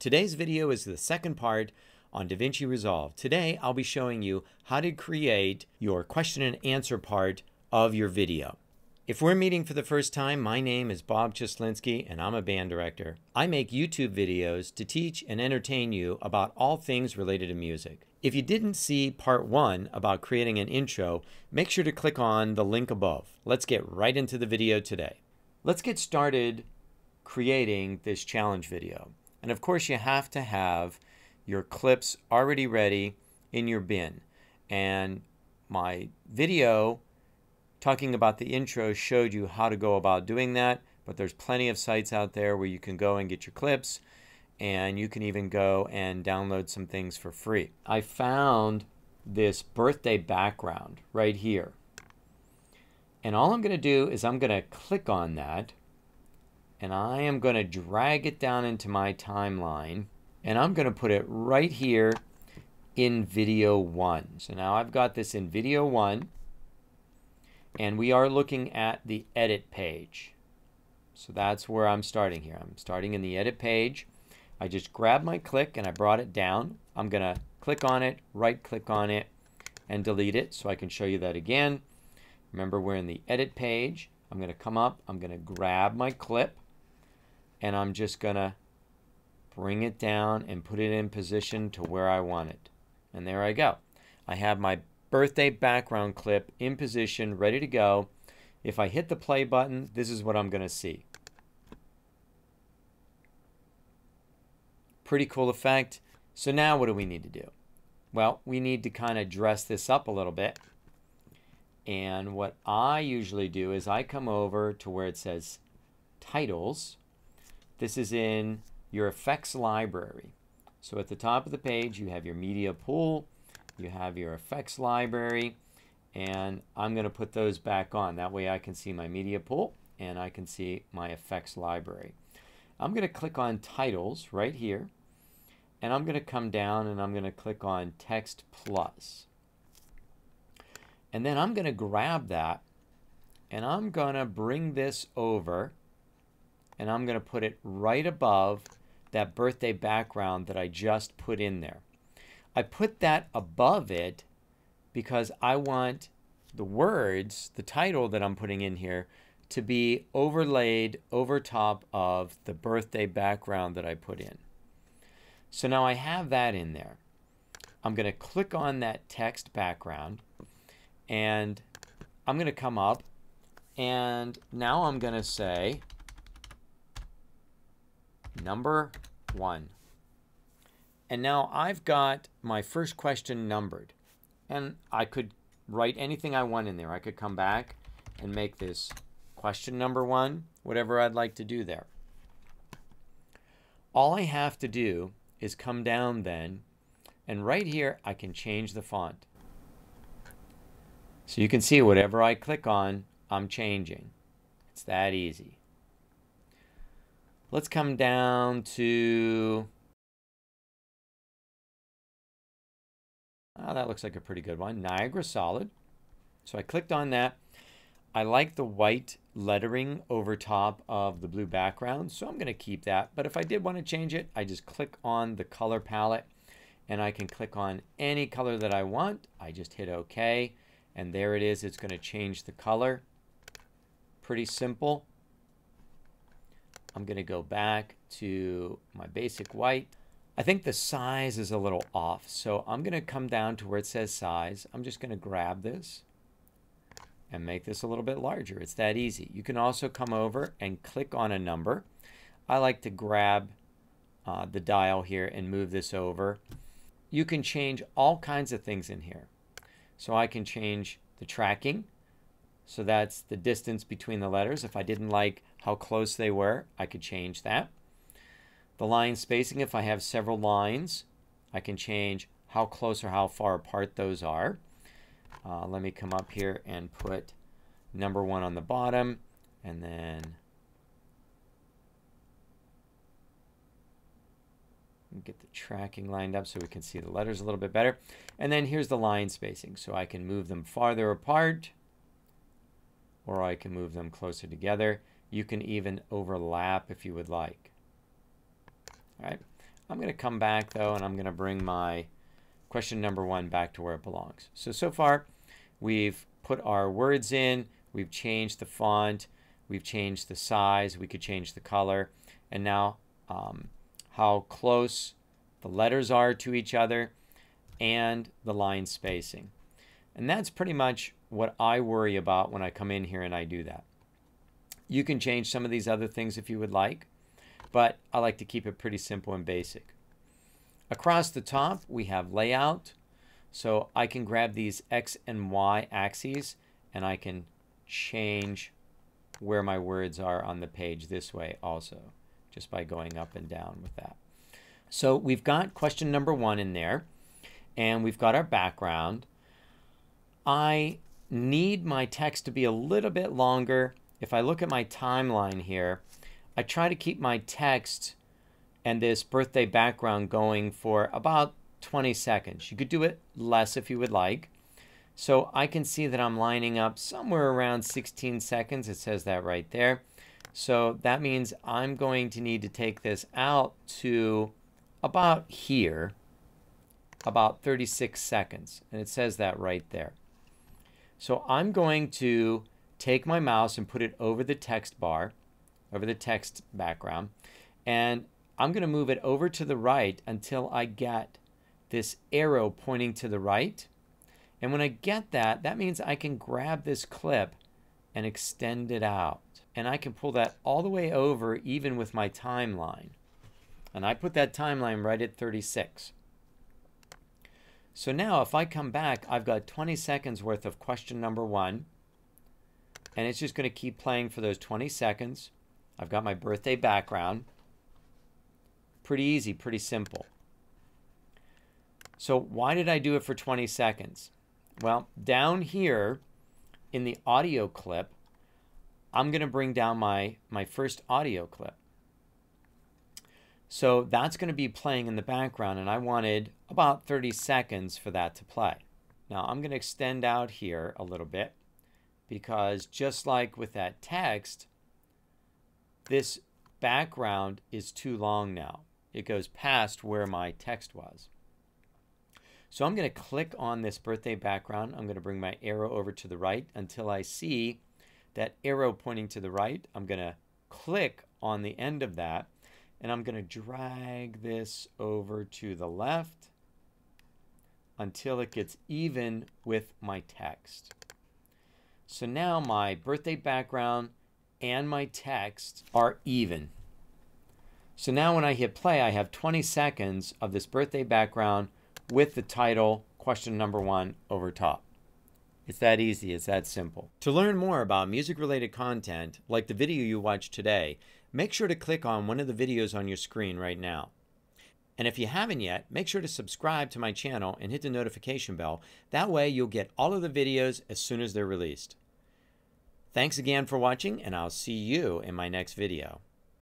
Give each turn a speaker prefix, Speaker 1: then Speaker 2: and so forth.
Speaker 1: Today's video is the second part on DaVinci Resolve. Today I'll be showing you how to create your question and answer part of your video. If we're meeting for the first time, my name is Bob Cieslinski and I'm a band director. I make YouTube videos to teach and entertain you about all things related to music. If you didn't see part one about creating an intro, make sure to click on the link above. Let's get right into the video today. Let's get started creating this challenge video. And of course, you have to have your clips already ready in your bin. And my video talking about the intro showed you how to go about doing that, but there's plenty of sites out there where you can go and get your clips and you can even go and download some things for free. I found this birthday background right here. And all I'm going to do is I'm going to click on that and I am going to drag it down into my timeline and I'm going to put it right here in video one. So now I've got this in video one and we are looking at the edit page. So that's where I'm starting here. I'm starting in the edit page. I just grabbed my click and I brought it down. I'm going to click on it, right click on it, and delete it so I can show you that again. Remember, we're in the edit page. I'm going to come up, I'm going to grab my clip, and I'm just going to bring it down and put it in position to where I want it. And there I go. I have my birthday background clip in position, ready to go. If I hit the play button, this is what I'm going to see. Pretty cool effect. So now what do we need to do? Well, we need to kind of dress this up a little bit. And what I usually do is I come over to where it says titles this is in your effects library. So at the top of the page, you have your media pool, you have your effects library, and I'm going to put those back on. That way I can see my media pool and I can see my effects library. I'm going to click on titles right here, and I'm going to come down and I'm going to click on text plus. And then I'm going to grab that and I'm going to bring this over and I'm going to put it right above that birthday background that I just put in there. I put that above it because I want the words, the title that I'm putting in here, to be overlaid over top of the birthday background that I put in. So now I have that in there. I'm going to click on that text background and I'm going to come up and now I'm going to say number one. And now I've got my first question numbered. And I could write anything I want in there. I could come back and make this question number one, whatever I'd like to do there. All I have to do is come down then, and right here I can change the font. So you can see whatever I click on, I'm changing. It's that easy. Let's come down to... Oh, that looks like a pretty good one. Niagara Solid. So I clicked on that. I like the white lettering over top of the blue background, so I'm going to keep that. But if I did want to change it, I just click on the color palette and I can click on any color that I want. I just hit OK and there it is. It's going to change the color. Pretty simple. I'm going to go back to my basic white. I think the size is a little off, so I'm going to come down to where it says size. I'm just going to grab this and make this a little bit larger. It's that easy. You can also come over and click on a number. I like to grab uh, the dial here and move this over. You can change all kinds of things in here. So I can change the tracking. So that's the distance between the letters. If I didn't like how close they were, I could change that. The line spacing, if I have several lines, I can change how close or how far apart those are. Uh, let me come up here and put number one on the bottom and then get the tracking lined up so we can see the letters a little bit better. And then here's the line spacing. So I can move them farther apart or I can move them closer together. You can even overlap if you would like. All right. I'm going to come back though and I'm going to bring my question number one back to where it belongs. So, so far we've put our words in, we've changed the font, we've changed the size, we could change the color, and now um, how close the letters are to each other and the line spacing. And that's pretty much what I worry about when I come in here and I do that. You can change some of these other things if you would like, but I like to keep it pretty simple and basic. Across the top, we have layout. So I can grab these X and Y axes and I can change where my words are on the page this way also, just by going up and down with that. So we've got question number one in there, and we've got our background. I need my text to be a little bit longer. If I look at my timeline here, I try to keep my text and this birthday background going for about 20 seconds. You could do it less if you would like. So I can see that I'm lining up somewhere around 16 seconds. It says that right there. So that means I'm going to need to take this out to about here, about 36 seconds. And it says that right there. So I'm going to take my mouse and put it over the text bar, over the text background, and I'm going to move it over to the right until I get this arrow pointing to the right. And when I get that, that means I can grab this clip and extend it out. And I can pull that all the way over even with my timeline. And I put that timeline right at 36. So now if I come back, I've got 20 seconds worth of question number one. And it's just going to keep playing for those 20 seconds. I've got my birthday background. Pretty easy, pretty simple. So why did I do it for 20 seconds? Well, down here in the audio clip, I'm going to bring down my, my first audio clip. So that's going to be playing in the background, and I wanted about 30 seconds for that to play. Now I'm going to extend out here a little bit because just like with that text, this background is too long now. It goes past where my text was. So I'm going to click on this birthday background. I'm going to bring my arrow over to the right until I see that arrow pointing to the right. I'm going to click on the end of that and I'm going to drag this over to the left until it gets even with my text. So now my birthday background and my text are even. So now when I hit play, I have 20 seconds of this birthday background with the title question number one over top. It's that easy, it's that simple. To learn more about music related content, like the video you watched today, make sure to click on one of the videos on your screen right now. And if you haven't yet, make sure to subscribe to my channel and hit the notification bell. That way you'll get all of the videos as soon as they're released. Thanks again for watching, and I'll see you in my next video.